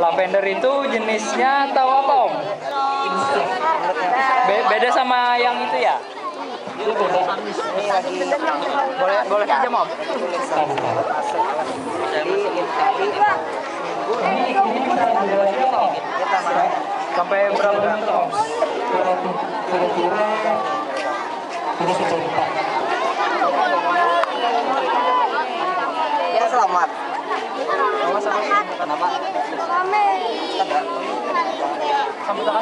Lavender itu jenisnya tahu apa om? Be- beda sama yang itu ya? Boleh boleh pinjam om? Sampai berapa menit om? Ya selamat. Kenapa? Rame. Kamu tak